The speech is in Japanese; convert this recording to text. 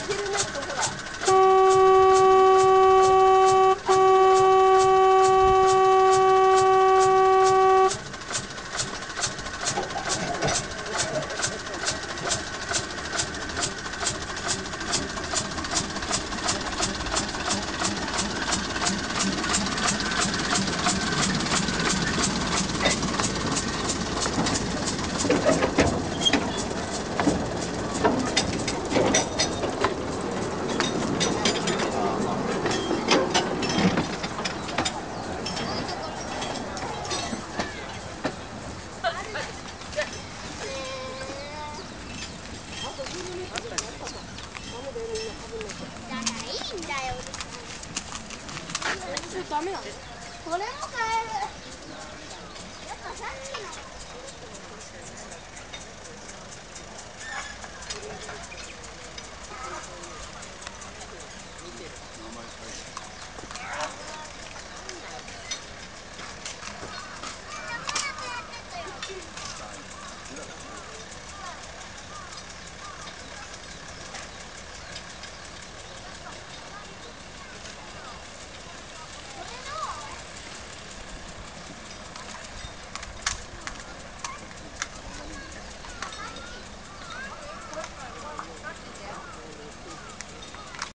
你今天太舒服了。ダメなのこれも買えるやっぱさっきの名前書いて